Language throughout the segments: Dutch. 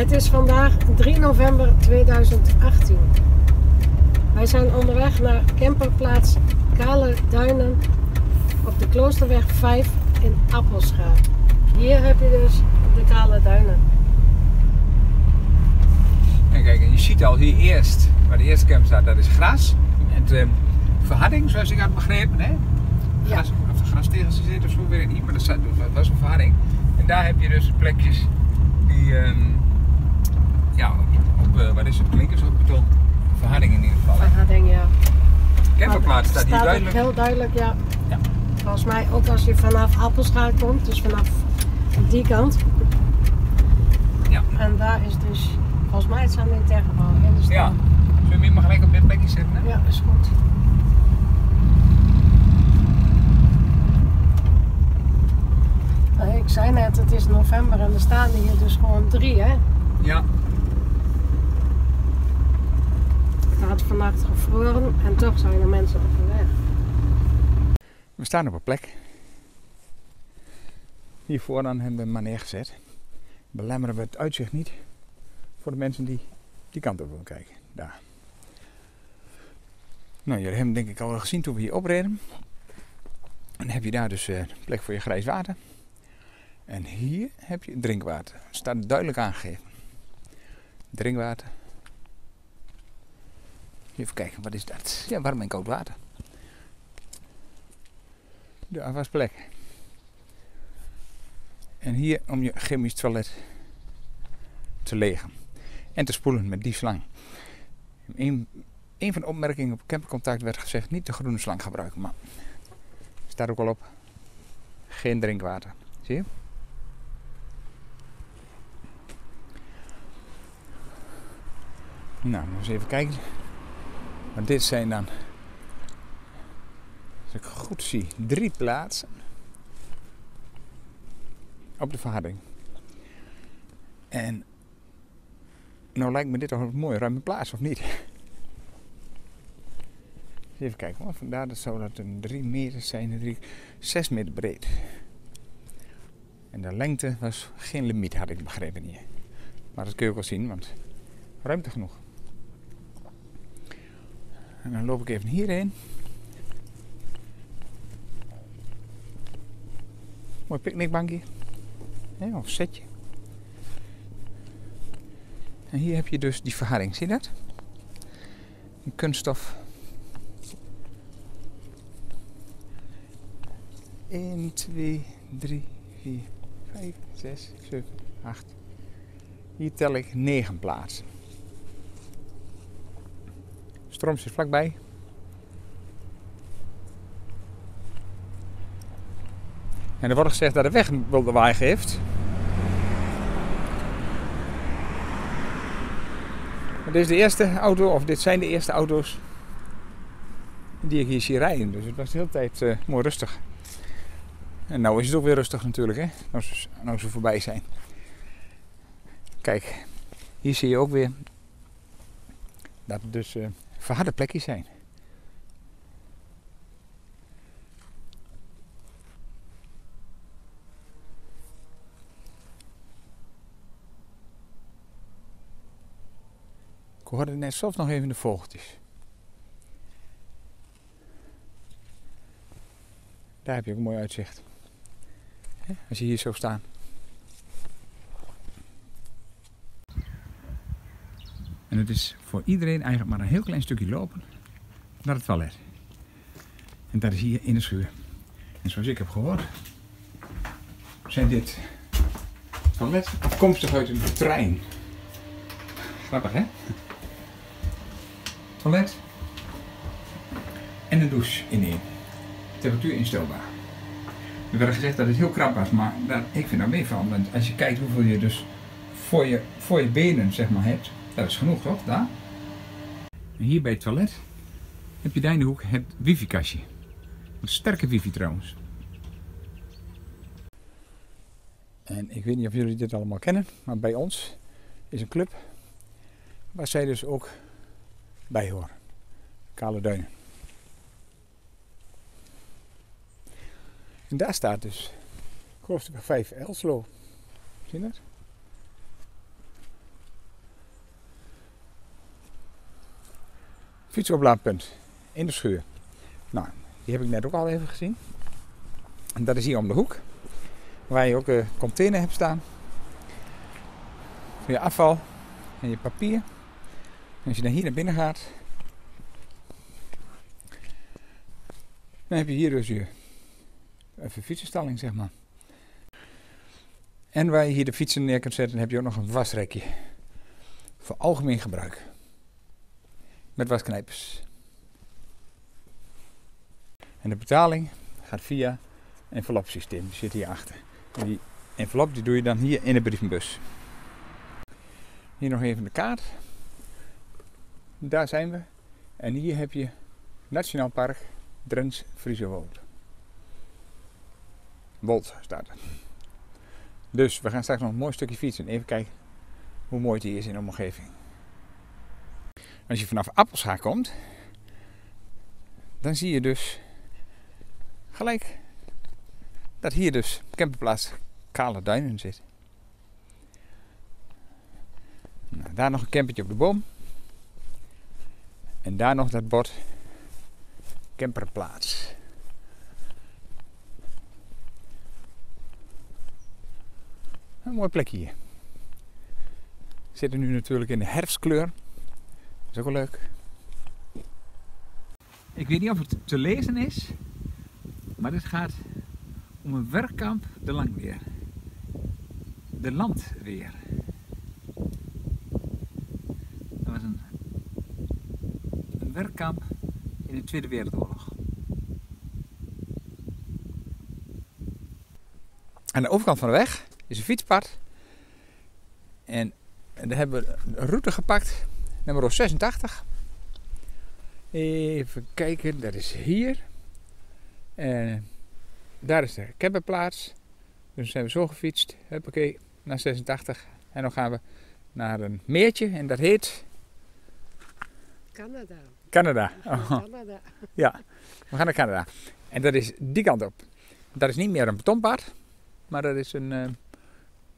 Het is vandaag 3 november 2018. Wij zijn onderweg naar camperplaats Kale Duinen op de Kloosterweg 5 in Appelscha. Hier heb je dus de Kale Duinen. En kijk, en je ziet al hier eerst, waar de eerste camper staat, dat is gras. Het uh, verharding, zoals ik had begrepen. Hè? Gras, Ja. Of de grastegels die zitten of zo, weet ik niet, maar dat was een verharding. En daar heb je dus plekjes die, ehm, ja, op, eh, wat is het, klinkers op beton. Verharding in ieder geval. hè. Verharding, ja. Camperplaats staat hier ook duidelijk. heel duidelijk, ja. Ja. Volgens mij ook als je vanaf Appelscha komt, dus vanaf die kant. Ja. En daar is dus, volgens mij het gebouw in de stad. Ja. Zullen we hem maar gelijk op dit plekje zetten? Hè? Ja, is goed. Nou, Ik zei net, het is november en er staan hier dus gewoon drie, hè? Ja. Had vannacht gevroren en toch zijn er mensen op de weg. We staan op een plek. Hiervoor dan hebben we hem maar neergezet. Belemmeren we het uitzicht niet voor de mensen die die kant op willen kijken. Daar. Nou, jullie hebben denk ik al gezien toen we hier opreden. En dan heb je daar dus eh, plek voor je grijs water. En hier heb je drinkwater. Staat duidelijk aangegeven. Drinkwater. Even kijken, wat is dat? Ja, warm en koud water. De afwasplek. En hier om je chemisch toilet te legen. En te spoelen met die slang. Een, een van de opmerkingen op campercontact werd gezegd niet de groene slang gebruiken. Maar staat ook al op. Geen drinkwater. Zie je? Nou, eens even kijken. Maar dit zijn dan als ik goed zie, drie plaatsen op de verharding. En nou lijkt me dit toch een mooie ruime plaats, of niet? Even kijken hoor, vandaar dat zou dat een 3 meter zijn, drie, 6 meter breed. En de lengte was geen limiet, had ik begrepen hier. Maar dat kun je ook wel zien, want ruimte genoeg. En dan loop ik even hierheen. Mooi picknickbankje. Hè, of setje. En hier heb je dus die verharding. Zie je dat? Een kunststof. 1, 2, 3, 4, 5, 6, 7, 8. Hier tel ik 9 plaatsen. Stroom zit vlakbij. En er wordt gezegd dat de weg wel de waai geeft. Dit is de eerste auto, of dit zijn de eerste auto's die ik hier zie rijden. Dus het was de hele tijd eh, mooi rustig. En nou is het ook weer rustig natuurlijk, hè? Nou ze, nou voorbij zijn. Kijk, hier zie je ook weer dat dus eh, verharde plekjes zijn. Ik hoorde net zelf nog even de vogeltjes. Daar heb je ook een mooi uitzicht. Als je hier zo staat. Het is voor iedereen eigenlijk maar een heel klein stukje lopen naar het toilet. En dat is hier in de schuur. En zoals ik heb gehoord, zijn dit toilet afkomstig uit een trein. Grappig hè? Toilet en een douche in één. Temperatuur instelbaar. Er werd gezegd dat het heel krap was, maar ik vind daar meevallen. Want als je kijkt hoeveel je dus voor je, voor je benen zeg maar, hebt, dat is genoeg toch? Daar. En hier bij het toilet heb je daar in de hoek het wifi-kastje. Een sterke wifi trouwens. En ik weet niet of jullie dit allemaal kennen, maar bij ons is een club waar zij dus ook bij horen. Kale Duinen. En daar staat dus Kloosterweg 5 Elslo. Zie je dat? Fietsoplaadpunt in de schuur. Nou, die heb ik net ook al even gezien. En dat is hier om de hoek. Waar je ook een container hebt staan. Voor je afval en je papier. Als je dan hier naar binnen gaat. Dan heb je hier dus je even fietsenstalling, zeg maar. En waar je hier de fietsen neer kunt zetten, heb je ook nog een wasrekje. Voor algemeen gebruik. Met wasknijpers. En de betaling gaat via envelopsysteem. Die zit hier achter. En die envelop die doe je dan hier in de brievenbus. Hier nog even de kaart. Daar zijn we. En hier heb je Nationaal Park Drens Friese Wold. Wold staat. Dus we gaan straks nog een mooi stukje fietsen. Even kijken hoe mooi het hier is in de omgeving. Als je vanaf Appelscha komt, dan zie je dus gelijk dat hier dus camperplaats Kale Duinen zit. Nou, daar nog een campertje op de boom. En daar nog dat bord camperplaats. Een mooi plekje hier. We zitten nu natuurlijk in de herfstkleur. Dat is ook wel leuk. Ik weet niet of het te lezen is, maar het gaat om een werkkamp de Langweer. De Landweer. Dat was een, een werkkamp in de Tweede Wereldoorlog. Aan de overkant van de weg is een fietspad. En daar hebben we een route gepakt, nummer 86. Even kijken, dat is hier. En daar is de camperplaats. Dus zijn we zo gefietst, huppakee, naar 86. En dan gaan we naar een meertje en dat heet... Canada. Canada. Oh, Canada. ja, we gaan naar Canada. En dat is die kant op. Dat is niet meer een betonpad, maar dat is een... eh,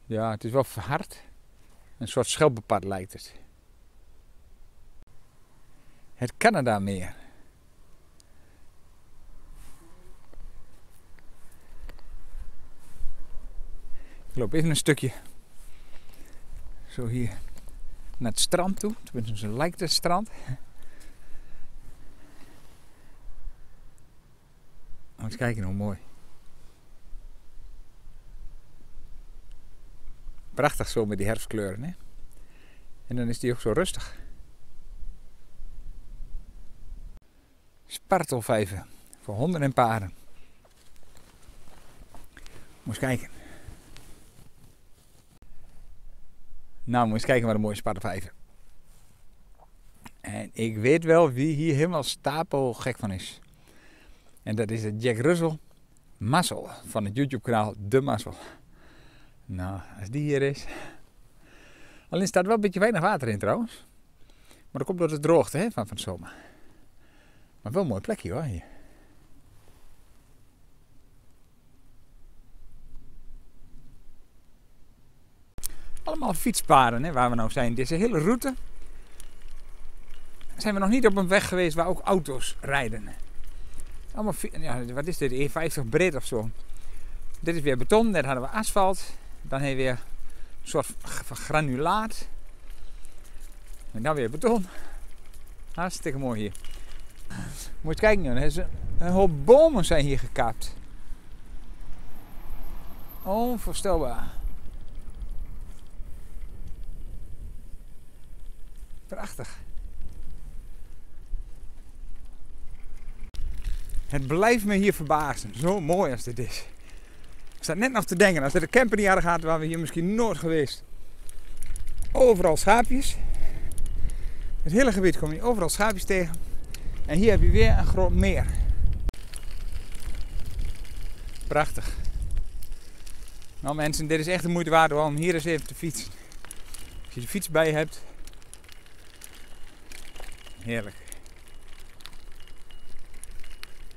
ja, het is wel verhard. Een soort schelpenpad lijkt het. Het Canadameer. Ik loop even een stukje zo hier naar het strand toe. Tenminste, lijkt het strand. Moet eens kijken hoe mooi. Prachtig zo met die herfstkleuren, hè? En dan is die ook zo rustig. Spartelvijven voor honden en paarden. Eens kijken. Nou, moet eens kijken wat een mooie spartelvijven. En ik weet wel wie hier helemaal stapel gek van is. En dat is de Jack Russell Mazzel van het YouTube kanaal De Mazzel. Nou, als die hier is. Alleen staat wel een beetje weinig water in trouwens. Maar dat komt door de droogte hè, van, van de zomer. Maar wel een mooi plekje hoor. Allemaal fietspaden hè, waar we nou zijn. Deze hele route zijn we nog niet op een weg geweest waar ook auto's rijden. Allemaal, ja, wat is dit? E50 breed of zo. Dit is weer beton, net hadden we asfalt. Dan hebben we weer een soort van granulaat. En dan weer beton. Hartstikke mooi hier. Moet je kijken, een, hoop bomen zijn hier gekapt. Onvoorstelbaar. Prachtig. Het blijft me hier verbazen. Zo mooi als dit is. Ik sta net nog te denken, als er een camper niet hadden gehad, waren we hier misschien nooit geweest. Overal schaapjes. Het hele gebied kom je overal schaapjes tegen. En hier heb je weer een groot meer. Prachtig. Nou mensen, dit is echt de moeite waard om hier eens even te fietsen. Als je de fiets bij hebt. Heerlijk.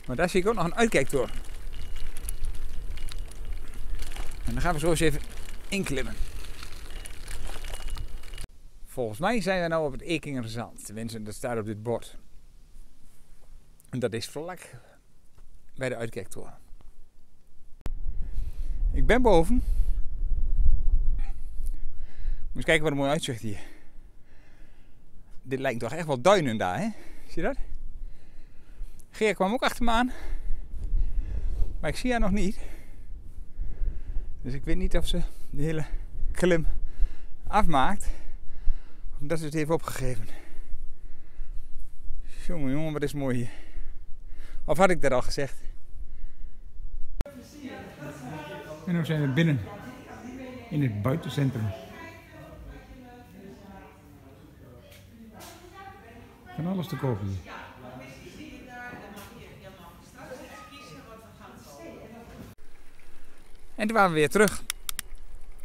Maar daar zie ik ook nog een uitkijktoren. En dan gaan we zo eens even inklimmen. Volgens mij zijn we nou op het Ekingerzand. Tenminste, dat staat op dit bord. En dat is vlak bij de uitkijktoren. Ik ben boven. Moet eens kijken wat een mooi uitzicht hier. Dit lijkt toch echt wel duinen daar, hè? Zie je dat? Geer kwam ook achter me aan. Maar ik zie haar nog niet. Dus ik weet niet of ze de hele klim afmaakt. Omdat ze het heeft opgegeven. Jongen, jongen, wat is mooi hier. Of had ik dat al gezegd? En nu zijn we binnen in het buitencentrum. Van alles te kopen hier. En toen waren we weer terug.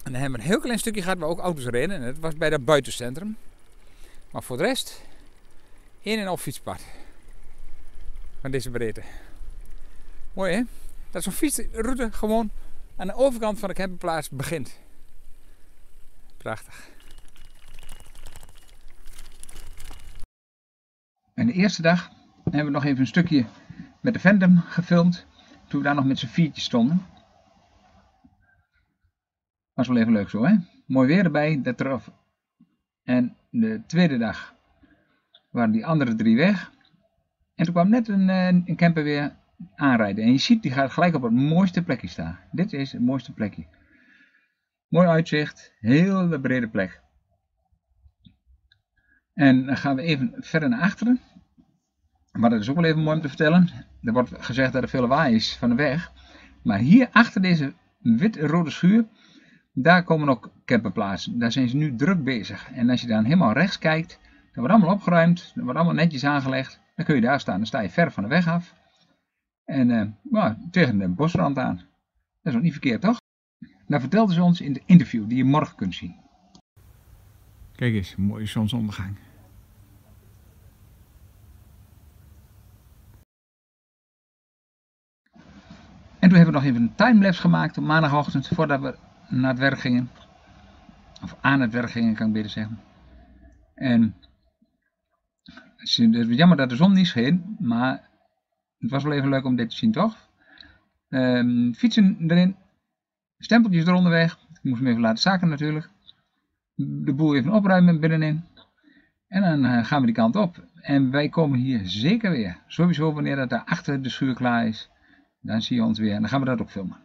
En dan hebben we een heel klein stukje gehad waar ook auto's reden. En dat was bij dat buitencentrum. Maar voor de rest, in en op fietspad. Van deze breedte. Mooi hè? Dat zo'n fietsroute gewoon aan de overkant van de campingplaats begint. Prachtig. En de eerste dag hebben we nog even een stukje met de Phantom gefilmd. Toen we daar nog met z'n viertjes stonden. Was wel even leuk zo, hè? Mooi weer erbij, dat eraf. En de tweede dag waren die andere drie weg. En toen kwam net een, eh, een camper weer aanrijden. En je ziet, die gaat gelijk op het mooiste plekje staan. Dit is het mooiste plekje. Mooi uitzicht, heel brede plek. En dan gaan we even verder naar achteren. Maar dat is ook wel even mooi om te vertellen. Er wordt gezegd dat er veel lawaai is van de weg. Maar hier achter deze wit-rode schuur, daar komen ook camperplaatsen. Daar zijn ze nu druk bezig. En als je dan helemaal rechts kijkt, dan wordt allemaal opgeruimd. Dat wordt allemaal netjes aangelegd. Dan kun je daar staan. Dan sta je ver van de weg af. En uh, nou, tegen de bosrand aan. Dat is nog niet verkeerd, toch? Dat vertelden ze ons in de interview die je morgen kunt zien. Kijk eens, mooie zonsondergang. En toen hebben we nog even een timelapse gemaakt op maandagochtend voordat we naar het werk gingen. Of aan het werk gingen, kan ik beter zeggen. En het is jammer dat de zon niet scheen, maar het was wel even leuk om dit te zien, toch? Um, fietsen erin, stempeltjes eronder weg. Ik moest hem even laten zaken natuurlijk. De boel even opruimen binnenin. En dan uh, gaan we die kant op. En wij komen hier zeker weer. Sowieso wanneer dat daar achter de schuur klaar is. Dan zie je ons weer en dan gaan we dat ook filmen.